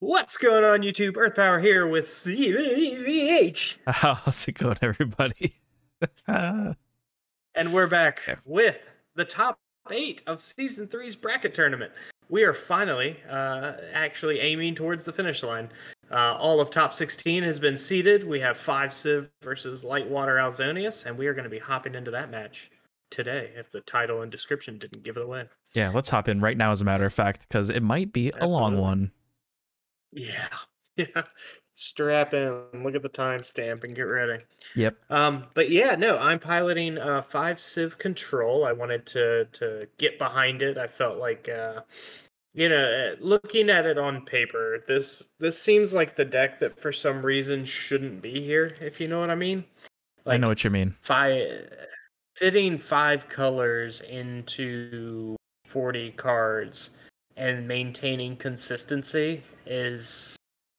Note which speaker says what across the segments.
Speaker 1: What's going on, YouTube? Earth Power here with CVH.
Speaker 2: How's it going, everybody?
Speaker 1: and we're back with the top eight of season three's bracket tournament. We are finally uh, actually aiming towards the finish line. Uh, all of top 16 has been seeded. We have five Civ versus Lightwater Alzonius, and we are going to be hopping into that match today if the title and description didn't give it away.
Speaker 2: Yeah, let's hop in right now, as a matter of fact, because it might be Absolutely. a long one.
Speaker 1: Yeah. Yeah. Strap in, look at the timestamp and get ready.
Speaker 2: Yep.
Speaker 1: Um, but yeah, no, I'm piloting uh five Civ control. I wanted to to get behind it. I felt like uh you know, uh, looking at it on paper, this this seems like the deck that for some reason shouldn't be here, if you know what I mean.
Speaker 2: Like I know what you mean.
Speaker 1: Five fitting five colors into 40 cards and maintaining consistency is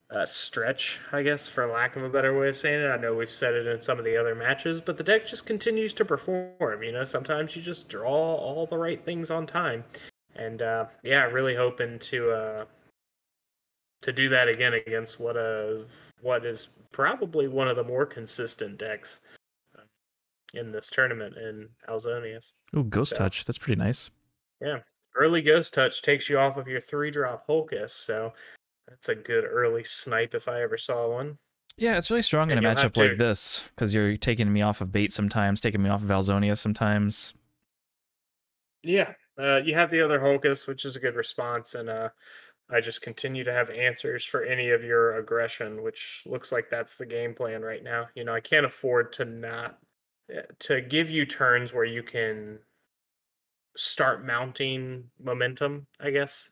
Speaker 1: a stretch, I guess, for lack of a better way of saying it. I know we've said it in some of the other matches, but the deck just continues to perform. You know, sometimes you just draw all the right things on time, and uh, yeah, really hoping to uh, to do that again against what a what is probably one of the more consistent decks uh, in this tournament in Alzonius.
Speaker 2: Oh, Ghost so, Touch. That's pretty nice.
Speaker 1: Yeah, early Ghost Touch takes you off of your three drop Holkus, so that's a good early snipe if I ever saw one.
Speaker 2: Yeah, it's really strong and in a matchup to... like this because you're taking me off of bait sometimes, taking me off of Alzonia sometimes.
Speaker 1: Yeah, uh, you have the other Holkus, which is a good response, and uh, I just continue to have answers for any of your aggression, which looks like that's the game plan right now. You know, I can't afford to not eh, to give you turns where you can start mounting momentum, I guess.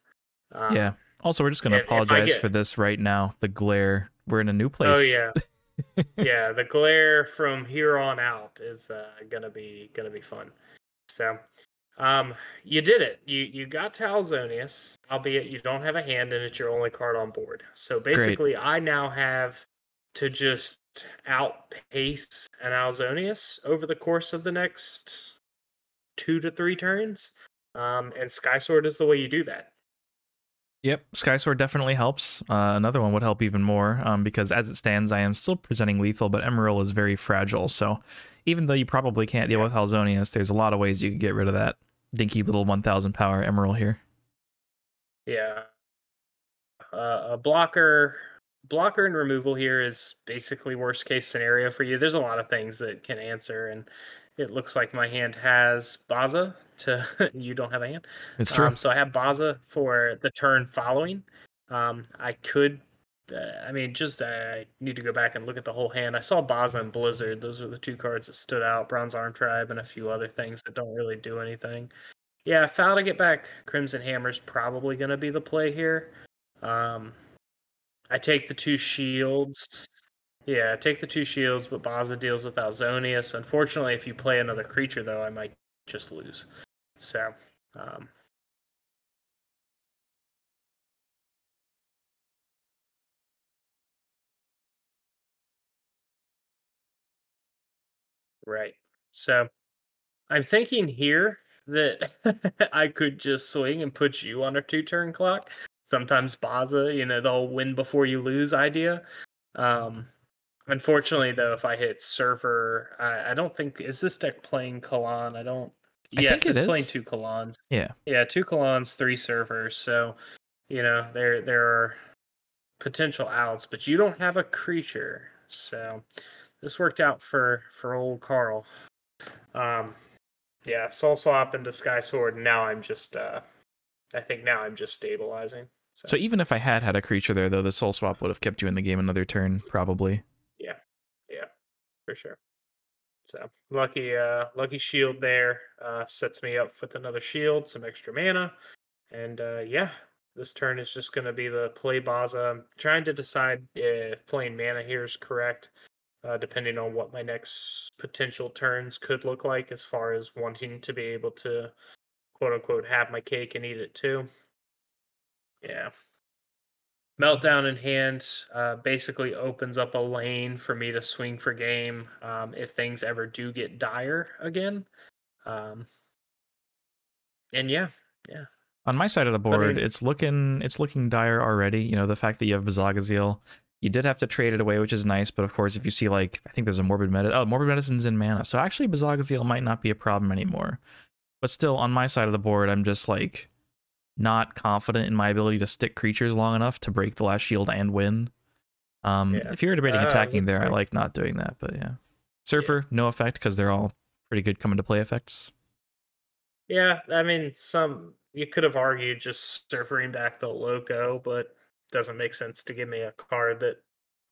Speaker 2: Um, yeah. Also, we're just going to apologize get... for this right now. The glare. We're in a new oh, place.
Speaker 1: Oh yeah. yeah, the glare from here on out is uh, gonna be gonna be fun. So, um, you did it. You you got to Alzonius, albeit you don't have a hand and it's your only card on board. So basically, Great. I now have to just outpace an Alzonius over the course of the next two to three turns. Um, and Skysword is the way you do that.
Speaker 2: Yep, Skysword definitely helps. Uh, another one would help even more um, because as it stands, I am still presenting lethal, but Emerald is very fragile. So even though you probably can't deal with Alzonius, there's a lot of ways you could get rid of that dinky little 1000 power Emerald here.
Speaker 1: Yeah. Uh, a blocker blocker and removal here is basically worst case scenario for you. There's a lot of things that can answer, and it looks like my hand has Baza to you don't have a hand.
Speaker 2: It's true. Um,
Speaker 1: so I have Baza for the turn following. Um, I could, uh, I mean, just uh, I need to go back and look at the whole hand. I saw Baza and Blizzard. Those are the two cards that stood out. Bronze Arm Tribe and a few other things that don't really do anything. Yeah, foul to get back. Crimson Hammer's probably going to be the play here. Um, I take the two shields. Yeah, take the two shields, but Baza deals with Alzonius. Unfortunately, if you play another creature, though, I might just lose. So, um, right. So, I'm thinking here that I could just swing and put you on a two turn clock. Sometimes Baza, you know, the whole win before you lose idea. Um, Unfortunately, though, if I hit server, I, I don't think is this deck playing Kalan. I don't. I yes, it's it playing two Kalans.
Speaker 2: Yeah,
Speaker 1: yeah, two Kalans, three servers. So, you know, there there are potential outs, but you don't have a creature. So, this worked out for for old Carl. Um, yeah, soul swap into Skysword. And now I'm just, uh, I think now I'm just stabilizing.
Speaker 2: So. so even if I had had a creature there, though, the soul swap would have kept you in the game another turn, probably
Speaker 1: for sure. So lucky, uh, lucky shield there uh, sets me up with another shield, some extra mana, and uh, yeah, this turn is just going to be the play Baza. I'm trying to decide if playing mana here is correct, uh, depending on what my next potential turns could look like, as far as wanting to be able to quote unquote have my cake and eat it too. Yeah, Meltdown in hand uh, basically opens up a lane for me to swing for game um, if things ever do get dire again. Um, and yeah, yeah,
Speaker 2: On my side of the board, it's looking it's looking dire already. You know, the fact that you have Bazagazeal, you did have to trade it away, which is nice. But of course, if you see like I think there's a morbid medicine. Oh, morbid medicine's in mana, so actually Bazagazeal might not be a problem anymore. But still, on my side of the board, I'm just like not confident in my ability to stick creatures long enough to break the last shield and win. Um,
Speaker 1: Yeah.
Speaker 2: if you're debating
Speaker 1: Uh,
Speaker 2: attacking there, I
Speaker 1: like-
Speaker 2: like not doing that. But yeah, Surfer, no effect because they're all pretty good come into play effects.
Speaker 1: Yeah, I mean, some you could have argued just surfering back the loco, but doesn't make sense to give me a card that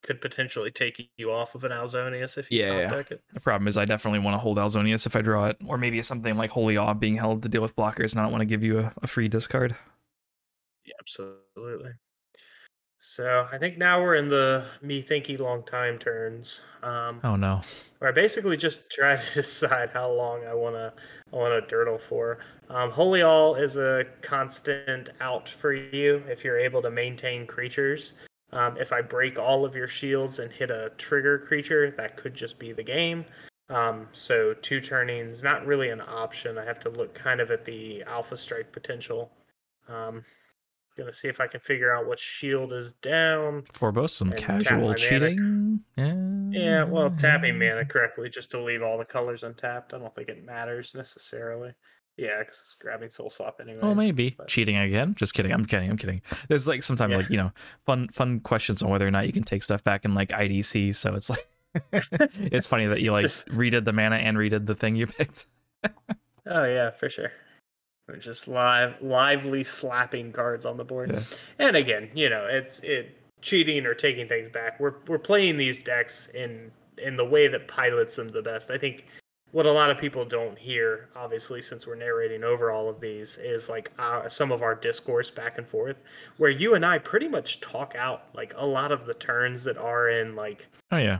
Speaker 1: could potentially take you off of an Alzonius if you
Speaker 2: Yeah,
Speaker 1: top
Speaker 2: yeah.
Speaker 1: it.
Speaker 2: The problem is I definitely want to hold Alzonius if I draw it, or maybe something like Holy Awe being held to deal with blockers, and I don't want to give you a, a free discard.
Speaker 1: Yeah, absolutely. So I think now we're in the me thinky long time turns. Um,
Speaker 2: Oh no.
Speaker 1: where I basically just try to decide how long I wanna I wanna dirtle for. Um, Holy Awe is a constant out for you if you're able to maintain creatures. Um, if I break all of your shields and hit a trigger creature, that could just be the game. Um, so two turnings not really an option. I have to look kind of at the Alpha Strike potential. Um, gonna see if I can figure out what shield is down.
Speaker 2: For both some
Speaker 1: And tap my
Speaker 2: casual cheating. Yeah.
Speaker 1: Yeah, well, tapping mana correctly just to leave all the colors untapped. I don't think it matters necessarily. Yeah, because it's grabbing soul swap anyway.
Speaker 2: Oh, maybe
Speaker 1: but-
Speaker 2: cheating again. Just kidding. I'm kidding. I'm kidding. There's like sometimes
Speaker 1: Yeah.
Speaker 2: like you know fun fun questions on whether or not you can take stuff back in like IDC. So it's like it's funny that you like
Speaker 1: Just-
Speaker 2: redid the mana and redid the thing you picked.
Speaker 1: Oh yeah, for sure. We're just live, lively slapping cards on the board.
Speaker 2: Yeah.
Speaker 1: And again, you know, it's it cheating or taking things back. We're we're playing these decks in in the way that pilots them the best. I think what a lot of people don't hear, obviously, since we're narrating over all of these, is like uh, some of our discourse back and forth, where you and I pretty much talk out like a lot of the turns that are in like
Speaker 2: Oh yeah.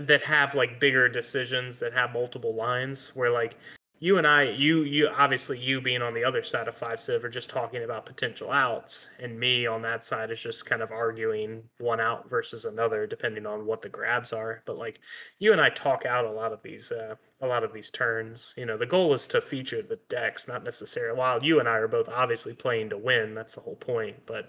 Speaker 1: that have like bigger decisions that have multiple lines where like you and I you you obviously you being on the other side of five civ are just talking about potential outs and me on that side is just kind of arguing one out versus another depending on what the grabs are but like you and I talk out a lot of these uh, a lot of these turns you know the goal is to feature the decks not necessarily while you and I are both obviously playing to win that's the whole point but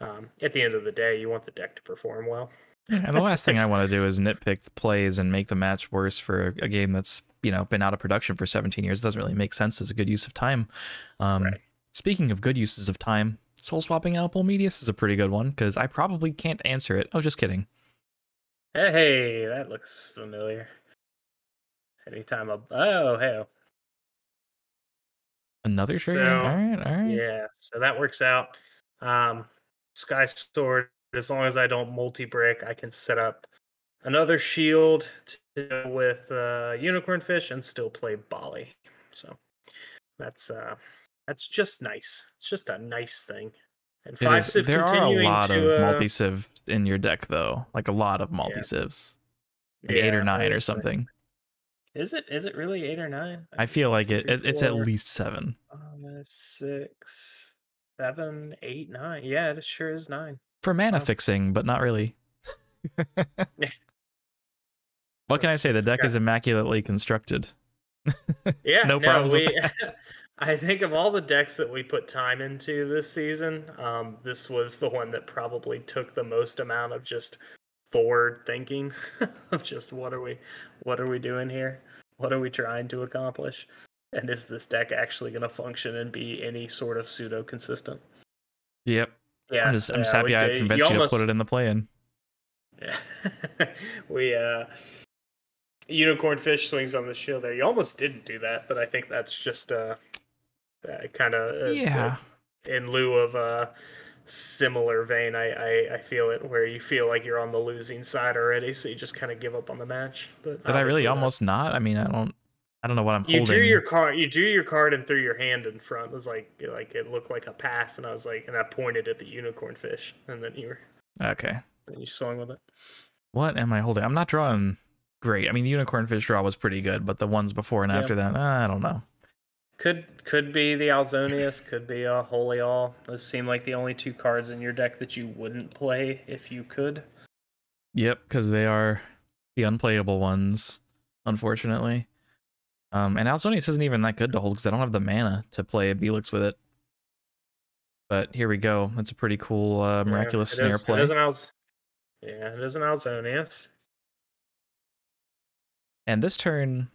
Speaker 1: um, at the end of the day you want the deck to perform well
Speaker 2: And the last thing I want to do is nitpick the plays and make the match worse for a, game that's you know been out of production for 17 years. It doesn't really make sense as a good use of time. Um,
Speaker 1: Right.
Speaker 2: Speaking of good uses of time, soul swapping Alpal Medius is a pretty good one because I probably can't answer it. Oh, just kidding.
Speaker 1: Hey, that looks familiar. Anytime a oh hell
Speaker 2: Another trigger.
Speaker 1: So,
Speaker 2: all right, all right.
Speaker 1: yeah, so that works out. Um, Sky Sword. As long as I don't multi brick, I can set up another shield to with uh, Unicorn Fish and still play Bali. So that's uh that's just nice. It's just a nice thing. And five civ
Speaker 2: there are a lot
Speaker 1: to,
Speaker 2: of
Speaker 1: uh,
Speaker 2: multi civ in your deck though, like a lot of multi civs, like eight or nine or something.
Speaker 1: Is it is it really eight or nine?
Speaker 2: I feel like it,
Speaker 1: Three,
Speaker 2: it it's at least seven.
Speaker 1: Five, six, seven, eight, nine. Yeah, it sure is nine.
Speaker 2: for mana
Speaker 1: Wow.
Speaker 2: fixing, but not really. what can I say? The deck is immaculately constructed.
Speaker 1: Yeah,
Speaker 2: No problems with
Speaker 1: we, I think of all the decks that we put time into this season, um, this was the one that probably took the most amount of just forward thinking of just what are we, what are we doing here? What are we trying to accomplish? And is this deck actually going to function and be any sort of pseudo consistent?
Speaker 2: Yep.
Speaker 1: Yeah,
Speaker 2: I'm just I'm just happy
Speaker 1: we
Speaker 2: I convinced you, to
Speaker 1: almost-
Speaker 2: put it in the play in.
Speaker 1: Yeah. we uh unicorn fish swings on the shield there. You almost didn't do that, but I think that's just uh, uh kind of uh,
Speaker 2: Yeah.
Speaker 1: in lieu of a similar vein. I, I I feel it where you feel like you're on the losing side already, so you just kind of give up on the match. But
Speaker 2: Did I really
Speaker 1: that-
Speaker 2: almost not? I mean, I don't I don't know what I'm
Speaker 1: You
Speaker 2: holding.
Speaker 1: drew your card. You drew your card and threw your hand in front. It was like like it looked like a pass, and I was like, and I pointed at the unicorn fish, and then you were
Speaker 2: Okay.
Speaker 1: then you swung with it.
Speaker 2: What am I holding? I'm not drawing great. I mean, the unicorn fish draw was pretty good, but the ones before and
Speaker 1: Yeah.
Speaker 2: after that, uh, I don't know.
Speaker 1: Could could be the Alzonius, could be a Holy Awe. Those seem like the only two cards in your deck that you wouldn't play if you could.
Speaker 2: Yep, because they are the unplayable ones, unfortunately. Um, and Alzonius isn't even that good to hold because I don't have the mana to play a Belix with it. But here we go. That's a pretty cool uh, miraculous
Speaker 1: yeah,
Speaker 2: snare
Speaker 1: is,
Speaker 2: play.
Speaker 1: It is an Alz- yeah, it is an Alzonius.
Speaker 2: And this turn,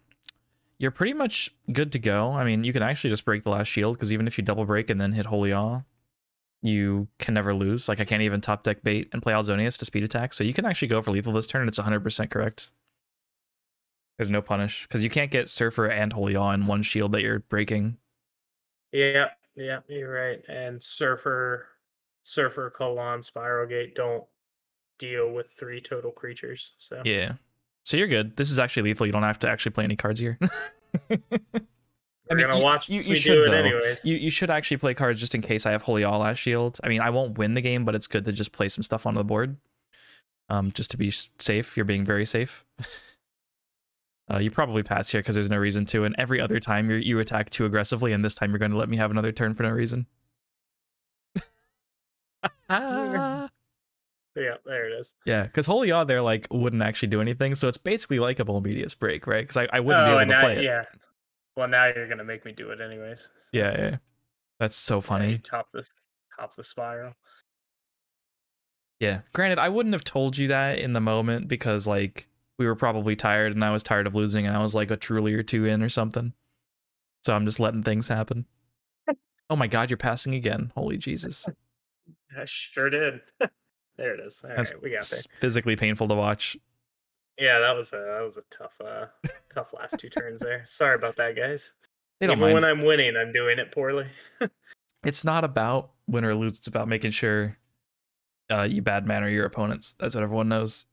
Speaker 2: you're pretty much good to go. I mean, you can actually just break the last shield because even if you double break and then hit Holy Awe, you can never lose. Like I can't even top deck bait and play Alzonius to speed attack. So you can actually go for lethal this turn and it's 100% correct. There's no punish because you can't get Surfer and Holy Awe in one shield that you're breaking.
Speaker 1: Yeah, yeah, you're right. And Surfer, Surfer, Colon, Spiral Gate don't deal with three total creatures. So
Speaker 2: Yeah. So you're good. This is actually lethal. You don't have to actually play any cards here.
Speaker 1: we're
Speaker 2: I mean,
Speaker 1: gonna
Speaker 2: you-
Speaker 1: watch
Speaker 2: you- you should,
Speaker 1: do it
Speaker 2: though.
Speaker 1: anyways.
Speaker 2: You you should actually play cards just in case I have Holy Awe last shield. I mean, I won't win the game, but it's good to just play some stuff on the board. Um, just to be safe. You're being very safe. uh, you probably pass here because there's no reason to, and every other time you you attack too aggressively, and this time you're going to let me have another turn for no reason.
Speaker 1: yeah, there it is.
Speaker 2: yeah, because Holy Awe there like wouldn't actually do anything, so it's basically like a Bolmedius break, right? Because I, I wouldn't
Speaker 1: oh,
Speaker 2: be able to
Speaker 1: now,
Speaker 2: play it.
Speaker 1: yeah. Well, now you're gonna make me do it anyways.
Speaker 2: Yeah, yeah. That's so
Speaker 1: Yeah,
Speaker 2: funny.
Speaker 1: top the top the spiral.
Speaker 2: Yeah. Granted, I wouldn't have told you that in the moment because like we were probably tired and I was tired of losing and I was like a truly or two in or something. So I'm just letting things happen. oh my god, you're passing again. Holy Jesus.
Speaker 1: I sure did. there it is. All right,
Speaker 2: That's
Speaker 1: we got there.
Speaker 2: physically painful to watch.
Speaker 1: Yeah, that was a that was a tough uh tough last two turns there. Sorry about that, guys.
Speaker 2: They don't
Speaker 1: Even
Speaker 2: mind.
Speaker 1: when I'm winning, I'm doing it poorly.
Speaker 2: It's not about win or lose, it's about making sure uh, you bad manner your opponents. That's what everyone knows.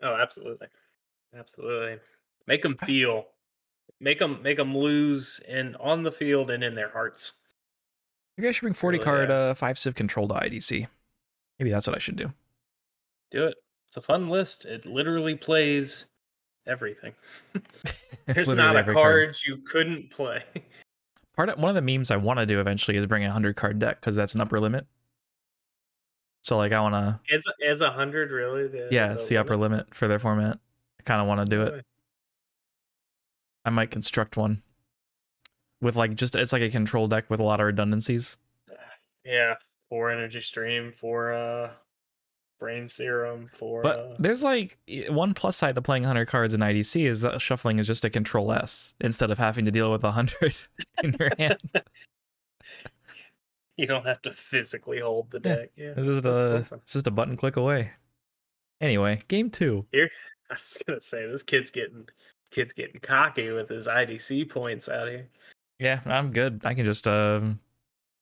Speaker 1: Oh, absolutely, absolutely. Make them feel, make them make them lose and on the field and in their hearts.
Speaker 2: You guys should bring 40
Speaker 1: Really,
Speaker 2: card
Speaker 1: yeah.
Speaker 2: uh, 5 Civ control to IDC. Maybe that's what I should do.
Speaker 1: Do it. It's a fun list. It literally plays everything. There's not a
Speaker 2: every
Speaker 1: card you couldn't play.
Speaker 2: Part of one of the memes I want to do eventually is bring a hundred card deck because that's an upper limit. So like I want to,
Speaker 1: Is is a hundred really? The,
Speaker 2: yeah, it's the upper limit for their format. I kind of want to do it. I might construct one with like just it's like a control deck with a lot of redundancies.
Speaker 1: Yeah, four energy stream, for uh, brain serum, for
Speaker 2: But
Speaker 1: uh,
Speaker 2: there's like one plus side to playing 100 cards in IDC is that shuffling is just a control S instead of having to deal with 100 in your hand.
Speaker 1: you don't have to physically hold the deck. Yeah,
Speaker 2: It's just
Speaker 1: so
Speaker 2: a
Speaker 1: fun.
Speaker 2: it's just a button click away. Anyway, game two.
Speaker 1: here I was gonna say this kid's getting kid's getting cocky with his IDC points out here.
Speaker 2: Yeah, I'm good. I can just um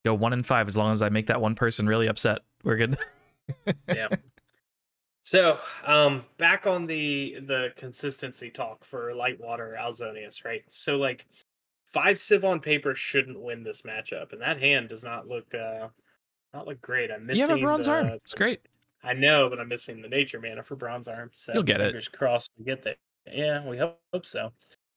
Speaker 2: go one in five as long as I make that one person really upset. We're good.
Speaker 1: yeah. So, um, back on the the consistency talk for Lightwater Alzonius, right? So, like, five Civ on paper shouldn't win this matchup, and that hand does not look uh not look great. I'm missing.
Speaker 2: you have a bronze
Speaker 1: the,
Speaker 2: arm. It's great.
Speaker 1: I know, but I'm missing the nature mana for bronze arm. So
Speaker 2: You'll get it.
Speaker 1: fingers crossed we get there. Yeah, we hope, hope so.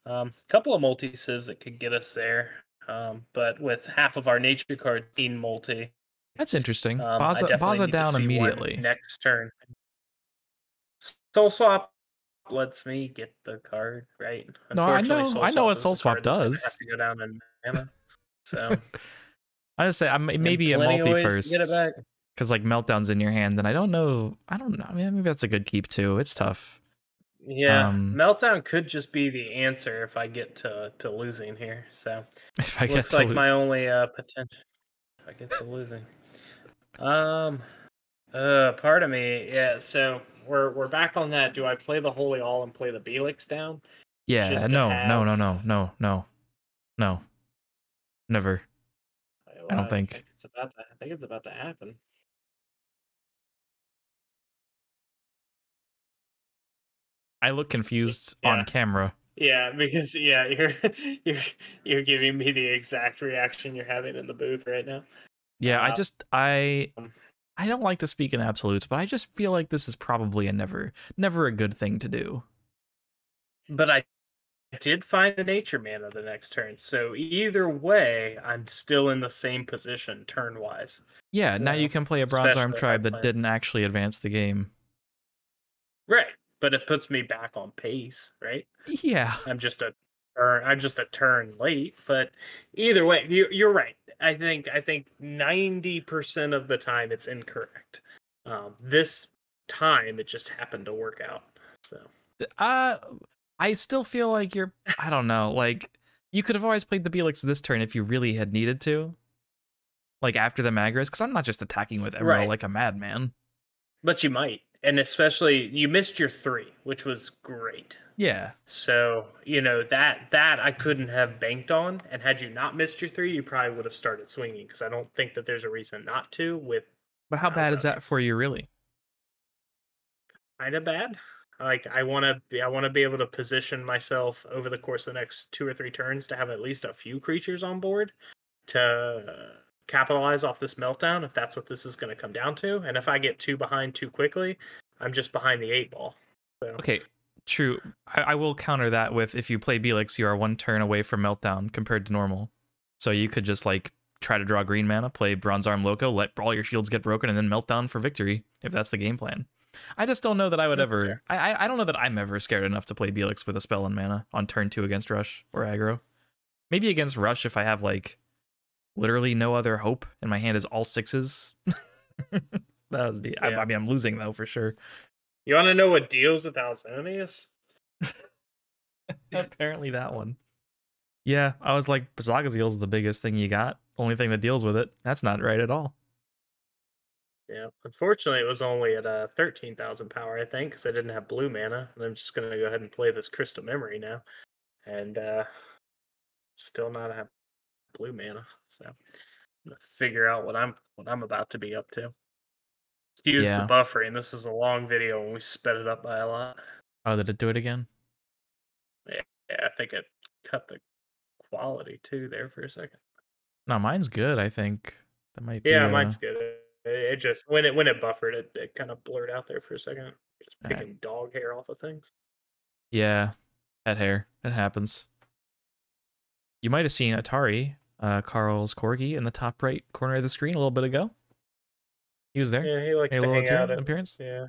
Speaker 1: Um, a couple of multi civs that could get us there. Um, but with half of our nature card in multi,
Speaker 2: That's interesting.
Speaker 1: um, I
Speaker 2: Baza, Baza down immediately.
Speaker 1: next turn. Soul swap lets me get the card right.
Speaker 2: No, I know- I know what Soul Swap
Speaker 1: card that's gonna
Speaker 2: does.
Speaker 1: Have to go down in mana. So
Speaker 2: I just say I'm maybe a multi
Speaker 1: ways to Get it
Speaker 2: first because like meltdowns in your hand, and I don't know. I don't know. I mean, maybe that's a good keep too. It's tough.
Speaker 1: Yeah,
Speaker 2: Um,
Speaker 1: meltdown could just be the answer if I get to to losing here. So
Speaker 2: If I get
Speaker 1: looks like my only uh potential. If I get to losing, um, uh, part of me, yeah. So we're we're back on that. Do I play the holy awe and play the Belix down?
Speaker 2: yeah,
Speaker 1: just to
Speaker 2: no, no, no, no, no, no, no, never. I don't think.
Speaker 1: it's about to. I think it's about to happen.
Speaker 2: I look confused
Speaker 1: Yeah.
Speaker 2: on camera.
Speaker 1: Yeah, because yeah, you're you're you're giving me the exact reaction you're having in the booth right now.
Speaker 2: Yeah, I
Speaker 1: Uh,
Speaker 2: just I
Speaker 1: um,
Speaker 2: I don't like to speak in absolutes, but I just feel like this is probably a never never a good thing to do.
Speaker 1: But I did find the nature mana the next turn, so either way, I'm still in the same position turn wise.
Speaker 2: Yeah, now you can play a bronze arm
Speaker 1: especially if I
Speaker 2: tribe that didn't actually advance the game.
Speaker 1: Right, but it puts me back on pace. Right,
Speaker 2: Yeah.
Speaker 1: I'm just a turn. I'm just a turn late, but either way, you, you're right. I think I think ninety percent of the time it's incorrect. Um, this time it just happened to work out. So
Speaker 2: uh I still feel like you're I don't know, like you could have always played the Beelix this turn if you really had needed to. Like after the Magris, because I'm not just attacking with Emerald
Speaker 1: Right.
Speaker 2: like a madman.
Speaker 1: but you might. And especially you missed your three, which was great.
Speaker 2: Yeah.
Speaker 1: So, you know, that that I couldn't have banked on. And had you not missed your three, you probably would have started swinging because I don't think that there's a reason not to with
Speaker 2: But how bad is
Speaker 1: that
Speaker 2: for you really?
Speaker 1: kind of bad. Like I want to be I want to be able to position myself over the course of the next two or three turns to have at least a few creatures on board to capitalize off this meltdown if that's what this is going to come down to. And if I get too behind too quickly, I'm just behind the eight ball. So
Speaker 2: Okay, true. I, I will counter that with if you play Belix, you are one turn away from Meltdown compared to normal. So you could just like try to draw green mana, play Bronze Arm Loco, let all your shields get broken, and then Meltdown for victory if that's the game plan. I just don't know that I would ever. I, I don't know that I'm ever scared enough to play Belix with a spell and mana on turn two against Rush or aggro. Maybe against Rush if I have like literally no other hope and my hand is all sixes. that would be. I,
Speaker 1: Yeah.
Speaker 2: I mean, I'm losing though for sure.
Speaker 1: you want to know what deals with Alzonius?
Speaker 2: Apparently that one. Yeah, I was like, Zagazeel's the biggest thing you got. Only thing that deals with it. That's not right at all.
Speaker 1: Yeah, unfortunately, it was only at uh, 13,000 power, I think, because I didn't have blue mana. And I'm just going to go ahead and play this Crystal Memory now. And uh, still not have blue mana. So I'm going to figure out what I'm what I'm about to be up to. Excuse
Speaker 2: Yeah.
Speaker 1: the buffering. This is a long video and we sped it up by a lot.
Speaker 2: Oh, did it do it again?
Speaker 1: Yeah, I think it cut the quality too there for a second.
Speaker 2: No, mine's good. I think that might be.
Speaker 1: Yeah,
Speaker 2: uh,
Speaker 1: mine's good. It, it just when it when it buffered, it, it kind of blurred out there for a second. Just picking dog hair off of things.
Speaker 2: Yeah, that hair. It happens. You might have seen Atari, uh, Carl's corgi, in the top right corner of the screen a little bit ago. He was there.
Speaker 1: Yeah, he likes
Speaker 2: a
Speaker 1: to hang out. At,
Speaker 2: appearance.
Speaker 1: yeah,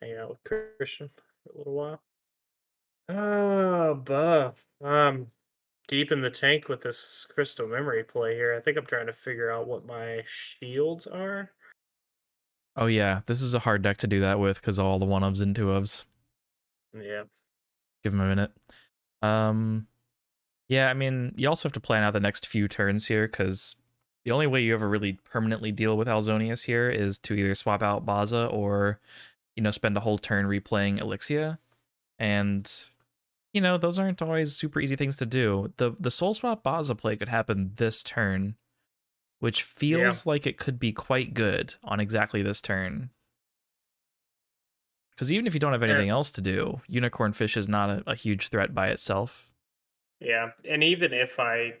Speaker 1: hang out with Christian for a little while. Oh, buff. Um, deep in the tank with this crystal memory play here. I think I'm trying to figure out what my shields are.
Speaker 2: Oh yeah, this is a hard deck to do that with because all the one ofs and two ofs.
Speaker 1: Yeah,
Speaker 2: give him a minute. Um, yeah, I mean, you also have to plan out the next few turns here because the only way you ever really permanently deal with Alzonius here is to either swap out Baza or, you know, spend a whole turn replaying Elixia, and you know those aren't always super easy things to do. the The Soul Swap Baza play could happen this turn, which feels like it could be quite good on exactly this turn. Because even if you don't have
Speaker 1: Yeah.
Speaker 2: anything else to do, Unicorn Fish is not a, a huge threat by itself.
Speaker 1: Yeah. And even if I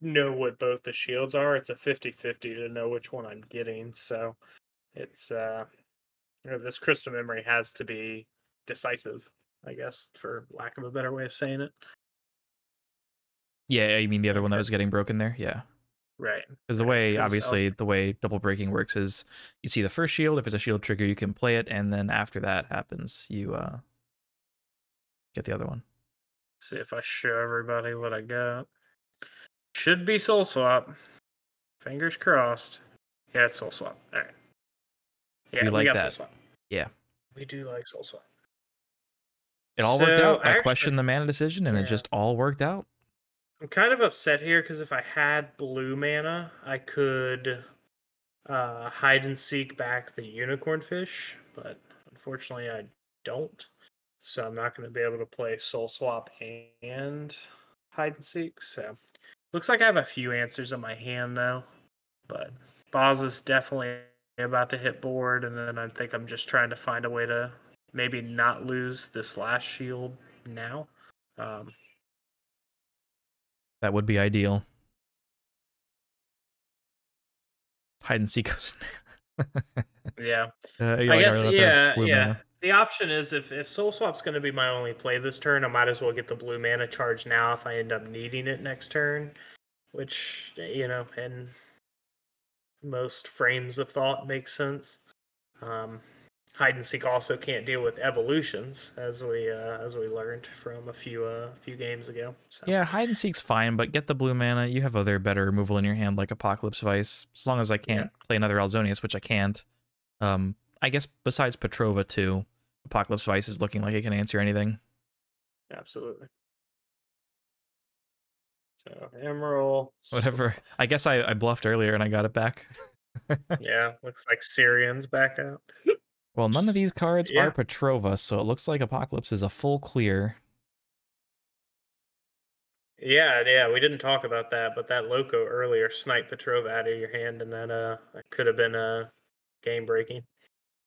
Speaker 1: know what both the shields are, it's a 50-50 to know which one I'm getting. So it's uh, you know, this crystal memory has to be decisive. I guess, for lack of a better way of saying it.
Speaker 2: Yeah, you mean the other one that was getting broken there? Yeah.
Speaker 1: Right.
Speaker 2: Because the way, obviously, the way double breaking works is you see the first shield. If it's a shield trigger, you can play it, and then after that happens, you uh get the other one.
Speaker 1: See if I show everybody what I got. Should be soul swap. Fingers crossed. Yeah, it's soul swap. All right. Yeah,
Speaker 2: We
Speaker 1: we,
Speaker 2: like
Speaker 1: got
Speaker 2: that.
Speaker 1: soul swap.
Speaker 2: Yeah.
Speaker 1: We do like soul swap.
Speaker 2: It all worked
Speaker 1: So,
Speaker 2: out. I
Speaker 1: actually-
Speaker 2: questioned the mana decision, and it just all worked out.
Speaker 1: I'm kind of upset here because if I had blue mana, I could uh, hide and seek back the unicorn fish, but unfortunately I don't. So I'm not going to be able to play soul swap and hide and seek. So looks like I have a few answers in my hand though, but Boz is definitely about to hit board, and then I think I'm just trying to find a way to maybe not lose this last shield now. Um,
Speaker 2: That would be ideal. Hide and seek. goes-
Speaker 1: yeah.
Speaker 2: uh,
Speaker 1: I
Speaker 2: like
Speaker 1: guess yeah, yeah.
Speaker 2: mana.
Speaker 1: The option is if if Soul Swap's going to be my only play this turn, I might as well get the blue mana charge now if I end up needing it next turn, which you know, in most frames of thought makes sense. Um, hide and seek also can't deal with evolutions, as we uh, as we learned from a few uh, few games ago. So.
Speaker 2: Yeah, hide and seek's fine, but get the blue mana. You have other better removal in your hand, like Apocalypse Vise. As long as I can't yeah. play another Alzonius, which I can't. Um, I guess besides Petrova too, Apocalypse Vise is looking like it can answer anything.
Speaker 1: Absolutely. So Emerald.
Speaker 2: Whatever. I guess I, I bluffed earlier and I got it back.
Speaker 1: yeah, looks like Syrian's back out.
Speaker 2: Well, none of these cards yeah. are Petrova, so it looks like Apocalypse is a full clear.
Speaker 1: Yeah, yeah, we didn't talk about that, but that Loco earlier sniped Petrova out of your hand, and that uh could have been a uh, game breaking.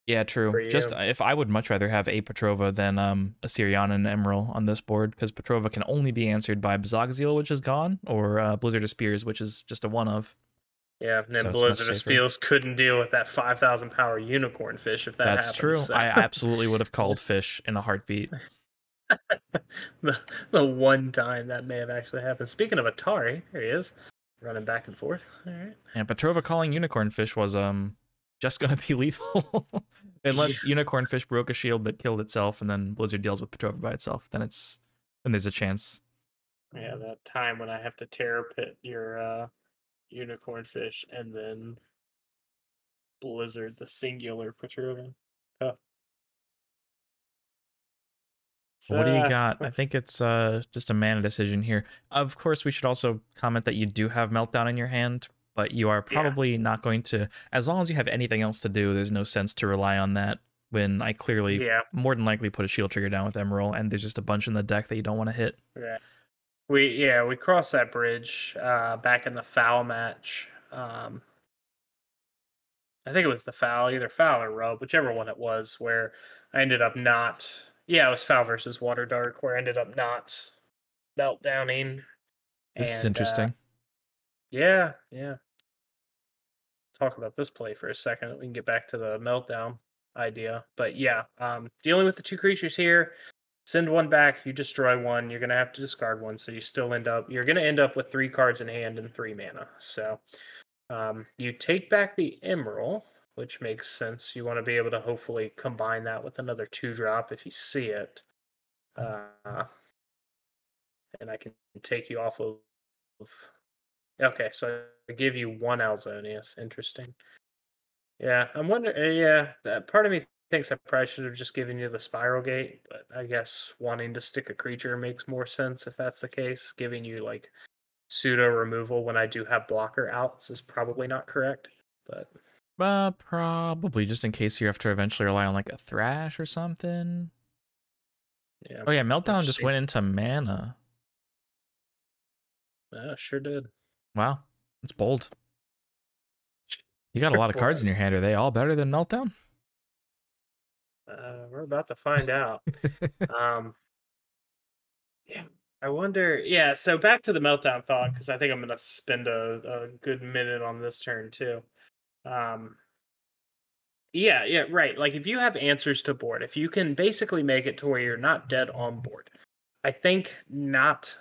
Speaker 2: Yeah, true. Just if I would much rather have a Petrova than um a Syrian and Emerald on this board, because Petrova can only be answered by Bazaxil, which is gone, or uh, Blizzard of Spears, which is just a one of.
Speaker 1: Yeah, and then so Blizzard of Spears couldn't deal with that 5,000 power unicorn fish if that That's happens,
Speaker 2: true. So. I absolutely would have called fish in a heartbeat.
Speaker 1: the, the one time that may have actually happened. Speaking of Atari, here he is, running back and forth. All right.
Speaker 2: And Petrova calling unicorn fish was um just gonna be lethal. Unless yeah. unicorn fish broke a shield that killed itself and then Blizzard deals with Petrova by itself, then it's then there's a chance.
Speaker 1: Yeah, that time when I have to terror pit your uh unicorn fish, and then Blizzard, the singular Petrovian. Oh.
Speaker 2: what do you got? I think it's uh, just a mana decision here. Of course, we should also comment that you do have Meltdown in your hand, but you are probably yeah. not going to. As long as you have anything else to do, there's no sense to rely on that. When I clearly, yeah. more than likely, put a shield trigger down with Emerald, and there's just a bunch in the deck that you don't want to hit.
Speaker 1: Yeah. We yeah we crossed that bridge uh, back in the foul match. Um, I think it was the foul, either foul or rub, whichever one it was, where I ended up not. Yeah, it was foul versus water dark, where I ended up not meltdowning.
Speaker 2: This and, is interesting. Uh,
Speaker 1: yeah, yeah. Talk about this play for a second. We can get back to the meltdown idea, but yeah, um, dealing with the two creatures here send one back, you destroy one, you're gonna have to discard one, so you still end up you're gonna end up with three cards in hand and three mana. So um, you take back the Emerald, which makes sense. You want to be able to hopefully combine that with another two drop if you see it. Uh, and I can take you off of. Okay, so I give you one Alzonius. Interesting. Yeah, I'm wondering. Yeah, that part of me thinks I probably should have just given you the spiral gate, but I guess wanting to stick a creature makes more sense if that's the case. Giving you like pseudo removal when I do have blocker outs is probably not correct, but
Speaker 2: uh, probably just in case you have to eventually rely on like a thrash or something. Yeah. Oh yeah, meltdown just went into mana.
Speaker 1: Yeah, sure did.
Speaker 2: Wow, it's bold. You got a lot of cards in your hand. Are they all better than meltdown?
Speaker 1: Uh, we're about to find out. um, yeah, I wonder. Yeah, so back to the meltdown thought because I think I'm going to spend a, a good minute on this turn too. Um, yeah, yeah, right. Like if you have answers to board, if you can basically make it to where you're not dead on board, I think not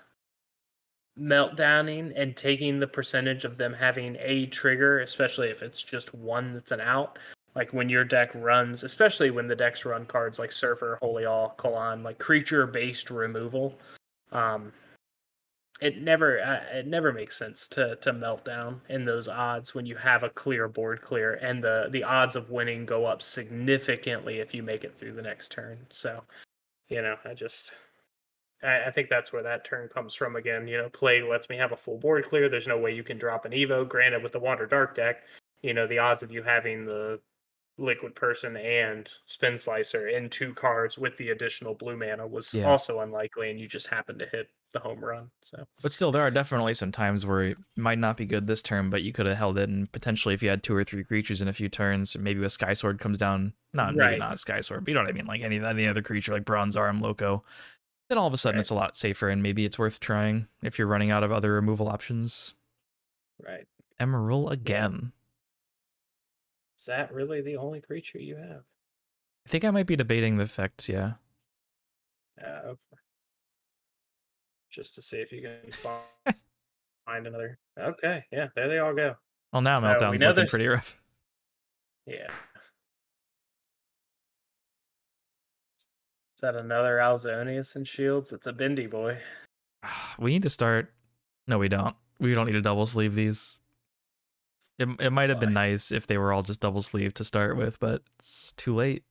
Speaker 1: meltdowning and taking the percentage of them having a trigger, especially if it's just one that's an out, like when your deck runs, especially when the decks run cards like Surfer, Holy Awe, Kalan, like creature based removal. Um, it never uh, it never makes sense to to melt down in those odds when you have a clear board clear and the the odds of winning go up significantly if you make it through the next turn. So, you know, I just I, I think that's where that turn comes from again. You know, play lets me have a full board clear. There's no way you can drop an Evo. Granted, with the Water Dark deck, you know the odds of you having the liquid person and spin slicer in two cards with the additional blue mana was yeah. also unlikely and you just happened to hit the home run so
Speaker 2: but still there are definitely some times where it might not be good this turn but you could have held it and potentially if you had two or three creatures in a few turns maybe a sky sword comes down not right. maybe not a sky sword but you know what i mean like any any other creature like bronze arm loco then all of a sudden right. it's a lot safer and maybe it's worth trying if you're running out of other removal options
Speaker 1: right
Speaker 2: emerald again
Speaker 1: is that really the only creature you have?
Speaker 2: I think I might be debating the effect, yeah.
Speaker 1: Yeah, okay. Just to see if you can find another. Okay, yeah, there they all go.
Speaker 2: Well, now so Meltdown's looking pretty rough.
Speaker 1: Yeah. Is that another Alzonius and Shields? It's a bendy boy.
Speaker 2: We need to start. No, we don't. We don't need to double sleeve these. It, it might have been nice if they were all just double sleeve to start with, but it's too late.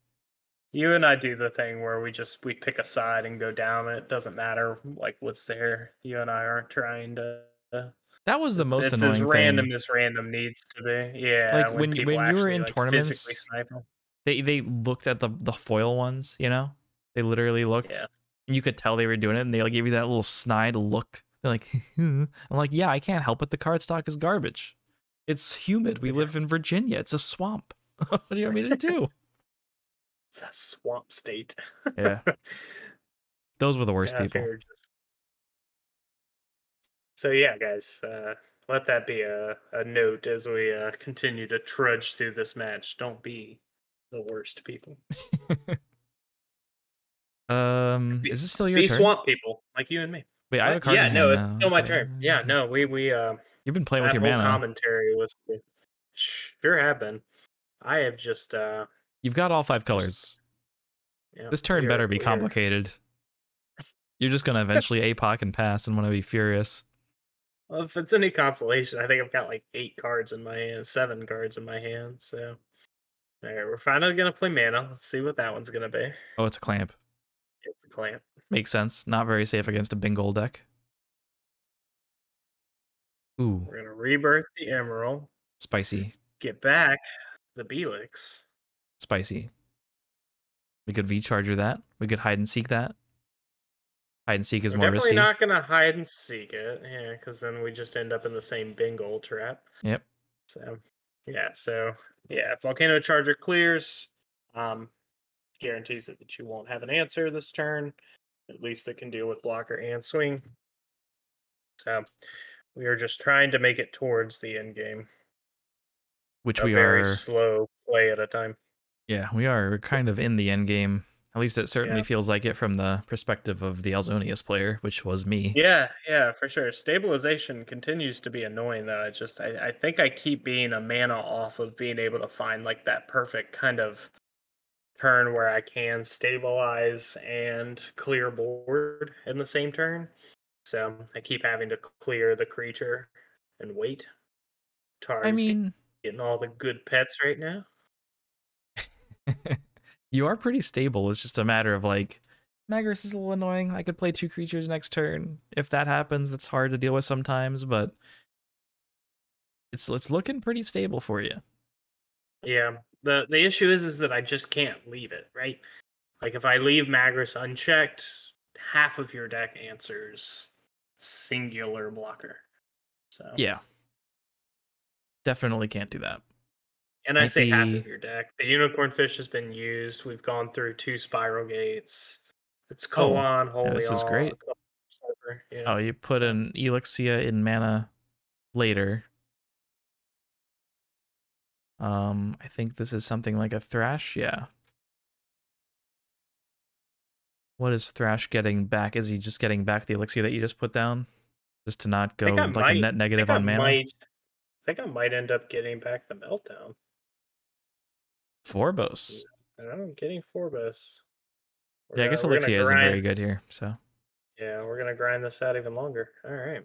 Speaker 1: You and I do the thing where we just we pick a side and go down. It doesn't matter like what's there. You and I aren't trying to.
Speaker 2: That was the
Speaker 1: it's,
Speaker 2: most
Speaker 1: it's
Speaker 2: annoying
Speaker 1: as
Speaker 2: thing.
Speaker 1: random as random needs to be. Yeah,
Speaker 2: Like, when-
Speaker 1: people
Speaker 2: when you were in
Speaker 1: like,
Speaker 2: tournaments,
Speaker 1: physically snipe 'em.
Speaker 2: They they looked at the the foil ones, you know. They literally looked.
Speaker 1: Yeah.
Speaker 2: You could tell they were doing it, and they like gave you that little snide look. They're like, I'm like, yeah, I can't help it. The cardstock is garbage. It's humid. We
Speaker 1: Yeah.
Speaker 2: live in Virginia. It's a swamp. what do you want me to do?
Speaker 1: It's a swamp state.
Speaker 2: yeah, those were the worst
Speaker 1: Yeah,
Speaker 2: people.
Speaker 1: just- So yeah, guys, uh, let that be a, a note as we uh, continue to trudge through this match. Don't be the worst people.
Speaker 2: Um,
Speaker 1: Be-
Speaker 2: is this still your
Speaker 1: be
Speaker 2: turn?
Speaker 1: swamp people like you and me.
Speaker 2: Wait, I have a
Speaker 1: Uh,
Speaker 2: card.
Speaker 1: yeah, no, it's
Speaker 2: now.
Speaker 1: still my
Speaker 2: Okay.
Speaker 1: turn. Yeah, no, we we uh,
Speaker 2: You've been playing with your mana.
Speaker 1: commentary was sure have been. I have just uh,
Speaker 2: You've got all five colors.
Speaker 1: yeah,
Speaker 2: This turn better be complicated. You're just gonna eventually APOC and pass and want to be furious.
Speaker 1: Well, if it's any consolation, I think I've got like eight cards in my hand, seven cards in my hand. So, all right, we're finally gonna play mana. Let's see what that one's gonna be.
Speaker 2: Oh, it's a clamp.
Speaker 1: The.
Speaker 2: Makes sense. Not very safe against a Bingo deck. Ooh,
Speaker 1: We're gonna rebirth the Emerald,
Speaker 2: spicy,
Speaker 1: get back the Belix.
Speaker 2: spicy. We could V charger that. We could hide and seek that. Hide and seek is
Speaker 1: We're
Speaker 2: more
Speaker 1: definitely
Speaker 2: risky.
Speaker 1: not gonna hide and seek it, yeah, because then we just end up in the same bingo trap.
Speaker 2: Yep.
Speaker 1: So, yeah, so yeah, Volcano Charger clears, um, guarantees it that you won't have an answer this turn. At least it can deal with blocker and swing. So, we are just trying to make it towards the end game.
Speaker 2: Which
Speaker 1: A
Speaker 2: we
Speaker 1: very
Speaker 2: are.
Speaker 1: slow play at a time.
Speaker 2: Yeah, we are kind of in the end game. At least it certainly
Speaker 1: Yeah.
Speaker 2: feels like it from the perspective of the Alzonius player, which was me.
Speaker 1: Yeah, yeah, for sure. Stabilization continues to be annoying though. I just I, I think I keep being a mana off of being able to find like that perfect kind of turn where I can stabilize and clear board in the same turn. So I keep having to clear the creature and wait. Tar's
Speaker 2: I mean,
Speaker 1: getting all the good pets right now.
Speaker 2: you are pretty stable. It's just a matter of like, Magris is a little annoying. I could play two creatures next turn. If that happens, it's hard to deal with sometimes, but it's it's looking pretty stable for you.
Speaker 1: Yeah. The the issue is is that I just can't leave it, right? Like if I leave Magris unchecked, half of your deck answers singular blocker. So
Speaker 2: Yeah. Definitely can't do that.
Speaker 1: And I say half of your deck. The unicorn fish has been used. We've gone through two spiral gates. It's
Speaker 2: Oh,
Speaker 1: Koan, Holy
Speaker 2: this is great.
Speaker 1: Yeah.
Speaker 2: Oh, you put an Elixia in mana later. Um, I think this is something like a Thrash, yeah. What is Thrash getting back? Is he just getting back the Elixia that you just put down? Just to not go like a net negative
Speaker 1: think I
Speaker 2: on mana?
Speaker 1: might I think I might end up getting back the meltdown.
Speaker 2: Forbos.
Speaker 1: I'm getting Forbos. We're
Speaker 2: Yeah, I guess Elixia isn't very good here, so.
Speaker 1: Yeah, we're gonna grind this out even longer. All right.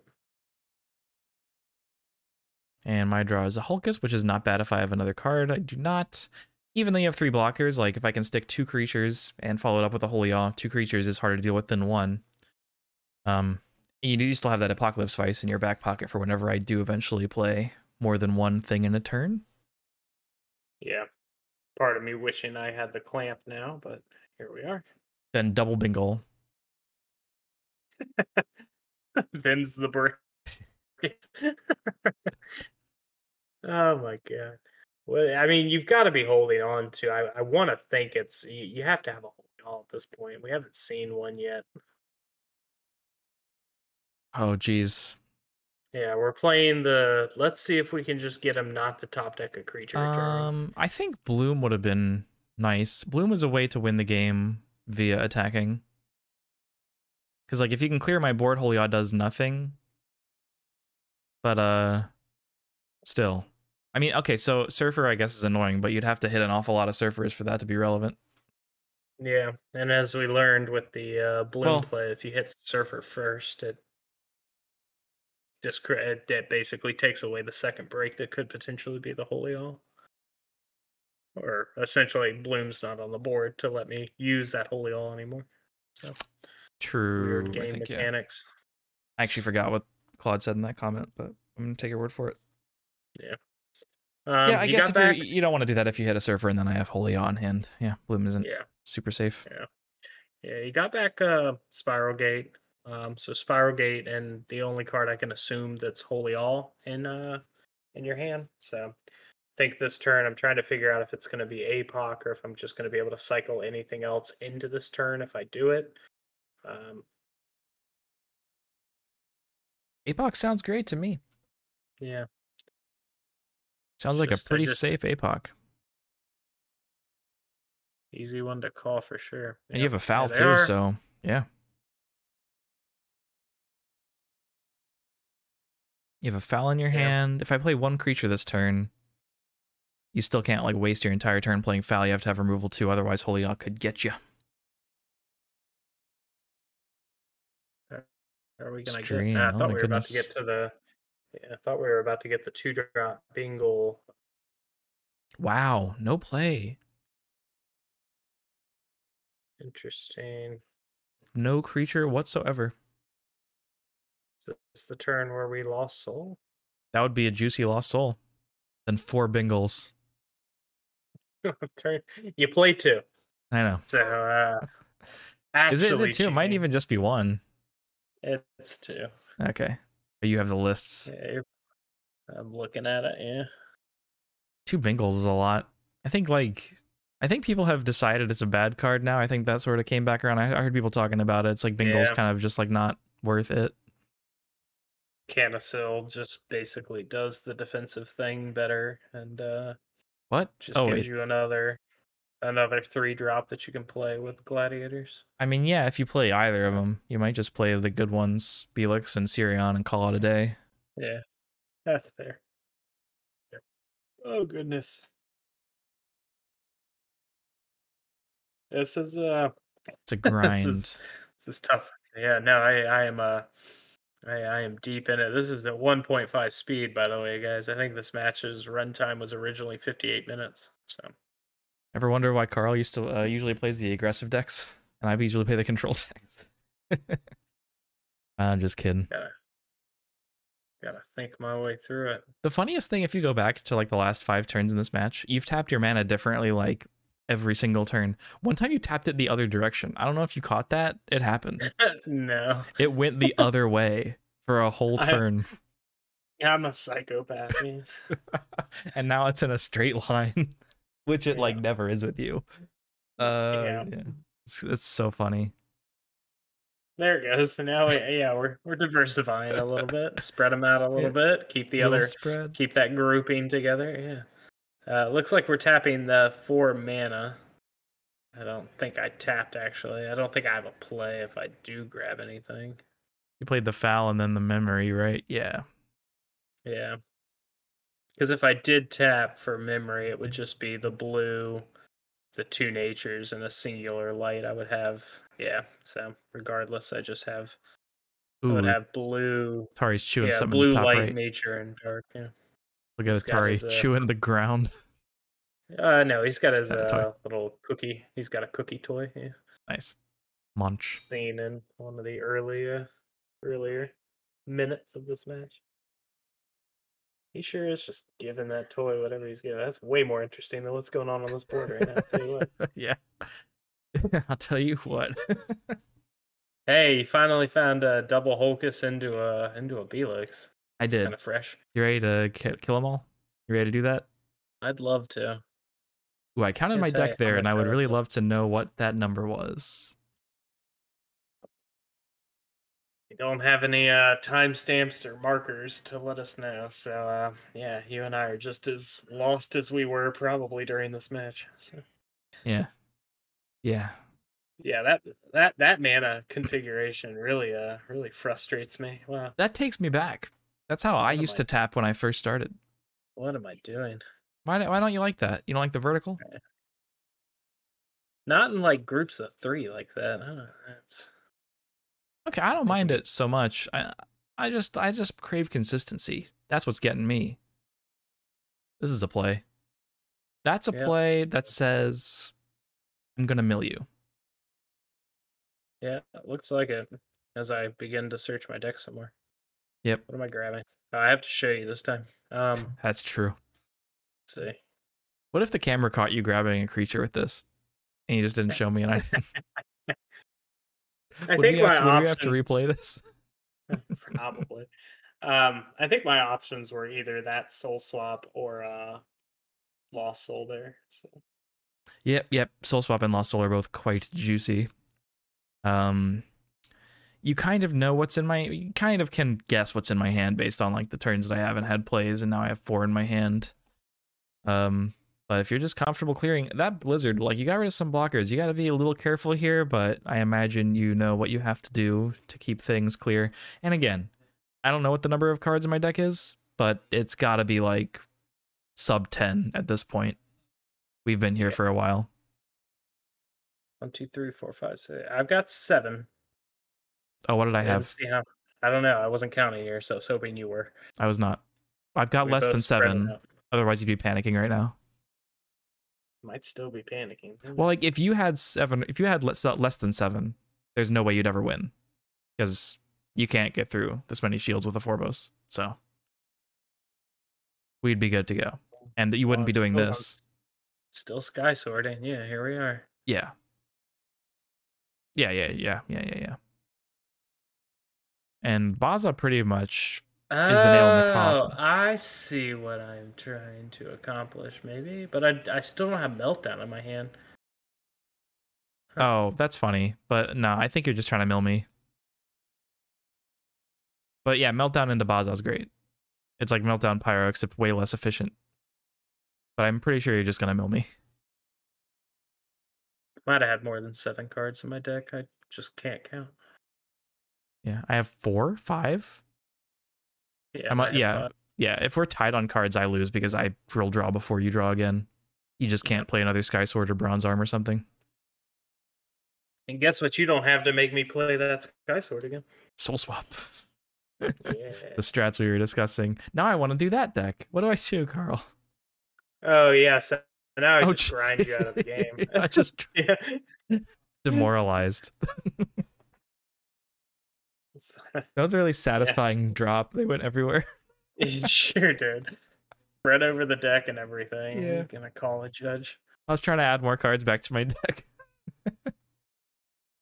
Speaker 2: And my draw is a Hulkus, which is not bad if I have another card. I do not. Even though you have three blockers, like if I can stick two creatures and follow it up with a Holy Awe, two creatures is harder to deal with than one. Um, you do still have that Apocalypse Vise in your back pocket for whenever I do eventually play more than one thing in a turn.
Speaker 1: Yeah. Part of me wishing I had the clamp now, but here we are.
Speaker 2: Then double bingle.
Speaker 1: Vin's the break. oh my god. Well, I mean, you've got to be holding on to. I, I want to think it's you, you have to have a hold on at this point. We haven't seen one yet.
Speaker 2: Oh, geez.
Speaker 1: Yeah, we're playing the. Let's see if we can just get him not to top deck a creature.
Speaker 2: Um, I think Bloom would have been nice. Bloom is a way to win the game via attacking. Because like if you can clear my board, Holy Odd does nothing. But uh, still, I mean, okay, so Surfer I guess is annoying, but you'd have to hit an awful lot of Surfers for that to be relevant.
Speaker 1: Yeah, and as we learned with the uh, bloom
Speaker 2: Well-
Speaker 1: play, if you hit Surfer first, it just it, it basically takes away the second break that could potentially be the Holy Awe. Or essentially, Bloom's not on the board to let me use that Holy Awe anymore. So
Speaker 2: True.
Speaker 1: weird
Speaker 2: I
Speaker 1: game
Speaker 2: think, yeah.
Speaker 1: mechanics.
Speaker 2: I actually forgot what Claude said in that comment, but I'm gonna take your word for it.
Speaker 1: Um,
Speaker 2: yeah, I guess if
Speaker 1: back.
Speaker 2: you don't want to do that if you hit a surfer and then I have Holy on hand. Yeah, Bloom isn't
Speaker 1: Yeah,
Speaker 2: super safe.
Speaker 1: yeah, yeah, you got back uh, Spiral Gate. Um, so Spiral Gate, and the only card I can assume that's Holy Awe in uh in your hand. So I think this turn I'm trying to figure out if it's going to be APOC or if I'm just going to be able to cycle anything else into this turn if I do it. Um,
Speaker 2: APOC sounds great to me.
Speaker 1: yeah,
Speaker 2: Sounds like
Speaker 1: Just-
Speaker 2: a
Speaker 1: I
Speaker 2: pretty
Speaker 1: just-
Speaker 2: safe APOC.
Speaker 1: easy one to call for sure.
Speaker 2: And you have a foul
Speaker 1: they
Speaker 2: too,
Speaker 1: are.
Speaker 2: so yeah. You have a foul in your
Speaker 1: Yeah.
Speaker 2: hand. If I play one creature this turn, you still can't like waste your entire turn playing foul. You have to have removal too, otherwise Holy Yacht could get you.
Speaker 1: Are we gonna
Speaker 2: Stream,
Speaker 1: get? I
Speaker 2: oh
Speaker 1: thought
Speaker 2: my
Speaker 1: we were about to get to the. Yeah, I thought we were about to get the two drop bingle.
Speaker 2: Wow, no play.
Speaker 1: Interesting.
Speaker 2: No creature whatsoever.
Speaker 1: Is this is the turn where we lost soul?
Speaker 2: That would be a juicy lost soul. Then four bingles.
Speaker 1: turn you play two.
Speaker 2: I know.
Speaker 1: So uh
Speaker 2: Is it, is it two? It might even just be one.
Speaker 1: it's two.
Speaker 2: Okay. You have the lists.
Speaker 1: Yeah, I'm looking at it, yeah.
Speaker 2: Two bingles is a lot. I think like I think people have decided it's a bad card now. I think that sort of came back around. I, I heard people talking about it. It's like bingles
Speaker 1: Yeah.
Speaker 2: kind of just like not worth it.
Speaker 1: Canasil just basically does the defensive thing better and uh
Speaker 2: What?
Speaker 1: just
Speaker 2: oh
Speaker 1: gives
Speaker 2: wait.
Speaker 1: you another another three drop that you can play with gladiators.
Speaker 2: I mean, yeah, if you play either of them, you might just play the good ones, Belix and Sirion, and call it a day.
Speaker 1: Yeah. That's fair. Oh goodness. This is uh
Speaker 2: It's a grind.
Speaker 1: is- this is tough. Yeah, no, I I am uh I, I am deep in it. This is at 1.5 speed, by the way, guys. I think this match's runtime was originally 58 minutes. So
Speaker 2: Ever wonder why Carl used to uh, usually plays the aggressive decks, and I usually play the control decks? I'm just kidding.
Speaker 1: gotta gotta think my way through it.
Speaker 2: The funniest thing, if you go back to like the last five turns in this match, you've tapped your mana differently like every single turn. One time you tapped it the other direction. I don't know if you caught that. It happened.
Speaker 1: no,
Speaker 2: It went the other way for a whole
Speaker 1: I-
Speaker 2: turn,
Speaker 1: I'm a psychopath. Man.
Speaker 2: and now it's in a straight line, which it like never is with you. Uh,
Speaker 1: Yeah.
Speaker 2: yeah. It's, it's so funny.
Speaker 1: There it goes. So now, we, yeah, we're we're diversifying a little bit, spread them out a little bit, keep the other
Speaker 2: spread.
Speaker 1: keep that grouping together. Yeah. Uh, looks like we're tapping the four mana. I don't think I tapped actually. I don't think I have a play if I do grab anything.
Speaker 2: You played the foul and then the memory, right? Yeah.
Speaker 1: Yeah. Because if I did tap for memory, it would just be the blue, the two natures, and a singular light. I would have, yeah. So regardless, I just have, I would
Speaker 2: Ooh,
Speaker 1: have blue,
Speaker 2: Tari's chewing
Speaker 1: yeah,
Speaker 2: something in
Speaker 1: blue,
Speaker 2: the top
Speaker 1: light,
Speaker 2: right.
Speaker 1: nature, and dark. Yeah.
Speaker 2: Look at Atari
Speaker 1: his, uh,
Speaker 2: chewing the ground.
Speaker 1: Uh, no, he's got his
Speaker 2: Uh,
Speaker 1: little cookie. He's got a cookie toy. Yeah.
Speaker 2: Nice. Munch.
Speaker 1: Seen in one of the early, uh, earlier minutes of this match. He sure is just giving that toy whatever he's giving. That's way more interesting than what's going on on this board right now. I'll tell you what.
Speaker 2: yeah. I'll tell you what.
Speaker 1: Hey, you finally found a double Holkus into a into a Belix.
Speaker 2: I did.
Speaker 1: Kind of fresh.
Speaker 2: You ready to ki- kill them all? You ready to do that?
Speaker 1: I'd love to.
Speaker 2: Ooh, I counted my deck there, and I
Speaker 1: I
Speaker 2: would
Speaker 1: would
Speaker 2: really
Speaker 1: love-
Speaker 2: love to know what that number was.
Speaker 1: We don't have any uh timestamps or markers to let us know. So uh yeah, you and I are just as lost as we were probably during this match. So
Speaker 2: Yeah. Yeah.
Speaker 1: yeah, that that that mana configuration really uh really frustrates me. Wow,
Speaker 2: That takes me back. That's how I used
Speaker 1: I-
Speaker 2: to tap when I first started.
Speaker 1: what am I doing?
Speaker 2: Why, don't- why don't you like that? You don't like the vertical?
Speaker 1: Not in like groups of three like that. I don't know. That's
Speaker 2: Okay, I don't mind it so much. I I just I just crave consistency. That's what's getting me. This is a play. That's a
Speaker 1: Yep.
Speaker 2: play that says I'm gonna mill you.
Speaker 1: Yeah, it looks like it. As I begin to search my deck some more.
Speaker 2: Yep,
Speaker 1: What am I grabbing? Oh, I have to show you this time. Um,
Speaker 2: that's true.
Speaker 1: let's see.
Speaker 2: What if the camera caught you grabbing a creature with this, and you just didn't show me, and I?
Speaker 1: I
Speaker 2: would
Speaker 1: think
Speaker 2: we have,
Speaker 1: my
Speaker 2: to, would we have to replay this?
Speaker 1: probably. Um, I think my options were either that soul swap or uh, lost soul there. So
Speaker 2: Yep, yep. Soul Swap and Lost Soul are both quite juicy. Um, you kind of know what's in my. You kind of can guess what's in my hand based on like the turns that I haven't had plays, and now I have four in my hand. Um, but if you're just comfortable clearing that blizzard, like you got rid of some blockers, you got to be a little careful here. But I imagine you know what you have to do to keep things clear. And again, I don't know what the number of cards in my deck is, but it's got to be like sub ten at this point. We've been here
Speaker 1: Yeah.
Speaker 2: for a while.
Speaker 1: one, two, three, four, five, six. I've got seven.
Speaker 2: Oh, what did I have?
Speaker 1: how- I don't know. I wasn't counting here, so I was hoping you were.
Speaker 2: I was not. I've got
Speaker 1: We
Speaker 2: less than seven. Otherwise, you'd be panicking right now.
Speaker 1: Might still be panicking.
Speaker 2: Well, like if you had seven, if you had less less than seven, there's no way you'd ever win, because you can't get through this many shields with a Forbos. So we'd be good to go, and you wouldn't
Speaker 1: Well,
Speaker 2: be doing
Speaker 1: still-
Speaker 2: this.
Speaker 1: Still sky sorting. Yeah, here we are.
Speaker 2: Yeah. Yeah, yeah, yeah, yeah, yeah, yeah. And Baza pretty much is the nail in the
Speaker 1: Oh,
Speaker 2: coffin.
Speaker 1: I see what I'm trying to accomplish, maybe, but I I still don't have meltdown in my hand.
Speaker 2: Oh, that's funny. But no, I think you're just trying to mill me. But yeah, Meltdown into Baza's great. It's like Meltdown Pyro, except way less efficient. But I'm pretty sure you're just gonna mill me.
Speaker 1: Might have had more than seven cards in my deck. I just can't count.
Speaker 2: Yeah, I have four, five.
Speaker 1: Yeah,
Speaker 2: I'm
Speaker 1: might
Speaker 2: yeah,
Speaker 1: five.
Speaker 2: yeah. If we're tied on cards, I lose because I drill draw before you draw again. You just can't play another Sky Sword or Bronze Arm or something.
Speaker 1: And guess what? You don't have to make me play that Sky Sword again.
Speaker 2: Soul Swap.
Speaker 1: Yeah.
Speaker 2: the strats we were discussing. Now I want to do that deck. What do I do, Carl?
Speaker 1: oh yeah. So now I
Speaker 2: Oh,
Speaker 1: just
Speaker 2: gee.
Speaker 1: grind you out of the game.
Speaker 2: I just
Speaker 1: yeah.
Speaker 2: demoralized. That was a really satisfying drop. They went everywhere.
Speaker 1: it sure did. Spread over the deck and everything.
Speaker 2: Yeah.
Speaker 1: I'm gonna call a judge.
Speaker 2: I was trying to add more cards back to my deck.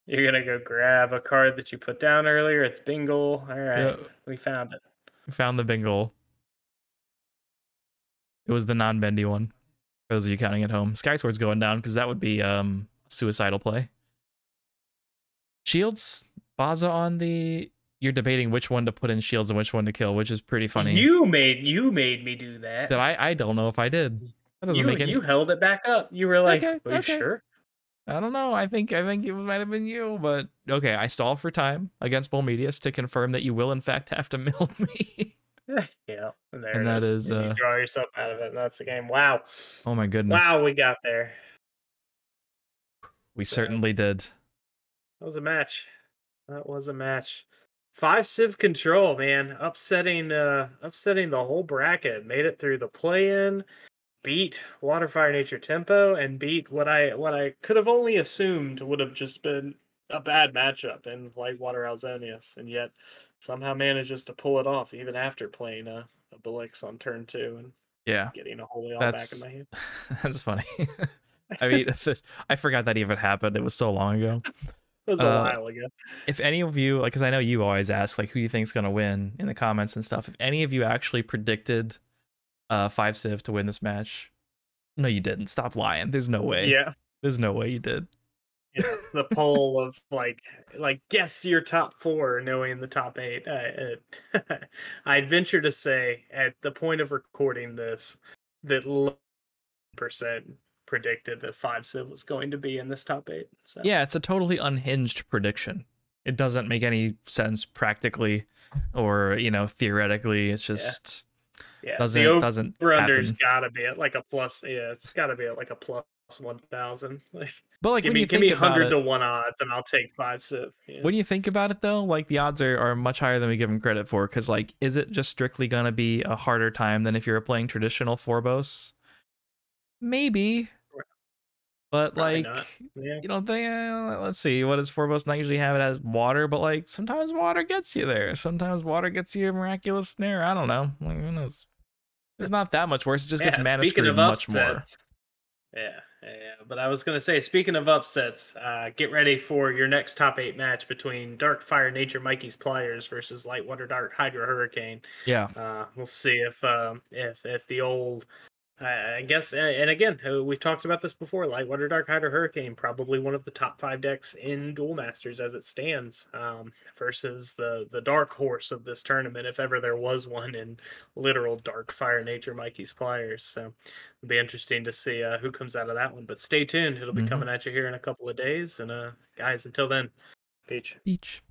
Speaker 1: You're gonna go grab a card that you put down earlier. It's Bingle. All right,
Speaker 2: Yeah.
Speaker 1: we found it.
Speaker 2: Found the bingle. It was the non-bendy one. For those of you counting at home, Sky Sword's going down because that would be um suicidal play. Shields, Baza on the. You're debating which one to put in shields and which one to kill, which is pretty funny.
Speaker 1: You made you made me do that.
Speaker 2: That I I don't know if I did. That doesn't
Speaker 1: you,
Speaker 2: make any.
Speaker 1: you held it back up. You were like,
Speaker 2: Okay,
Speaker 1: "Are you sure?"
Speaker 2: I don't know. I think I think it might have been you, but okay. I stall for time against Bolmeteus to confirm that you will in fact have to mill me.
Speaker 1: yeah, and there
Speaker 2: And
Speaker 1: it
Speaker 2: that is,
Speaker 1: And
Speaker 2: uh,
Speaker 1: you draw yourself out of it. And that's the game. Wow,
Speaker 2: oh my goodness.
Speaker 1: wow, we got there.
Speaker 2: We
Speaker 1: So-
Speaker 2: certainly did.
Speaker 1: That was a match. That was a match. Five Civ control, man, upsetting, uh, upsetting the whole bracket. Made it through the play-in, beat Waterfire Nature Tempo, and beat what I what I could have only assumed would have just been a bad matchup in Light Water Ailzonious, and yet somehow manages to pull it off even after playing a, a Blix on turn two and
Speaker 2: Yeah,
Speaker 1: getting a holy awe
Speaker 2: That's-
Speaker 1: back in my hand.
Speaker 2: that's funny. I mean, I forgot that even happened. It was so long ago.
Speaker 1: It was a
Speaker 2: uh,
Speaker 1: while ago.
Speaker 2: If any of you, like, because I know you always ask, like, who do you think's gonna win in the comments and stuff. If any of you actually predicted uh five Civ to win this match, no, you didn't. Stop lying. There's no way.
Speaker 1: Yeah.
Speaker 2: There's no way you did.
Speaker 1: yeah, the poll of like like guess your top four knowing the top eight I, uh, i'd venture to say at the point of recording this that 11% predicted that five civ was going to be in this top eight so
Speaker 2: Yeah, it's a totally unhinged prediction. It doesn't make any sense practically or, you know, theoretically. It's just
Speaker 1: yeah
Speaker 2: doesn't
Speaker 1: the
Speaker 2: doesn't
Speaker 1: over under's
Speaker 2: happen.
Speaker 1: gotta be at like a plus yeah it's gotta be at like a plus one thousand. Like,
Speaker 2: But like
Speaker 1: give me
Speaker 2: you
Speaker 1: give me hundred to one odds, and I'll take five Civ. Yeah.
Speaker 2: when you think about it though, like the odds are, are much higher than we give them credit for. Because like, is it just strictly gonna be a harder time than if you were playing traditional Forbos? Maybe. But
Speaker 1: Probably
Speaker 2: like.
Speaker 1: Yeah.
Speaker 2: you don't think? Uh, let's see, what does Forbos not usually have? It as water, but like sometimes water gets you there. Sometimes water gets you a miraculous snare. I don't know. Like, who knows? It's not that much worse. It just gets
Speaker 1: Yeah,
Speaker 2: mana
Speaker 1: speaking
Speaker 2: screwed much more.
Speaker 1: Yeah, yeah, yeah. But I was gonna say, speaking of upsets, uh, get ready for your next top eight match between Dark Fire Nature Mikey's Pliers versus Light Water Dark Hydra Hurricane.
Speaker 2: Yeah.
Speaker 1: Uh, we'll see if um, if if the old, I I guess, and again, uh, we've talked about this before. Lightwater Dark Hydra Hurricane, probably one of the top five decks in Duel Masters as it stands, um, versus the the dark horse of this tournament, if ever there was one in literal Dark Fire Nature Mikey's Pliers. So it'll be interesting to see uh, who comes out of that one. But stay tuned; it'll be
Speaker 2: Mhm.
Speaker 1: coming at you here in a couple of days. And uh, guys, until then, peach.
Speaker 2: Beach.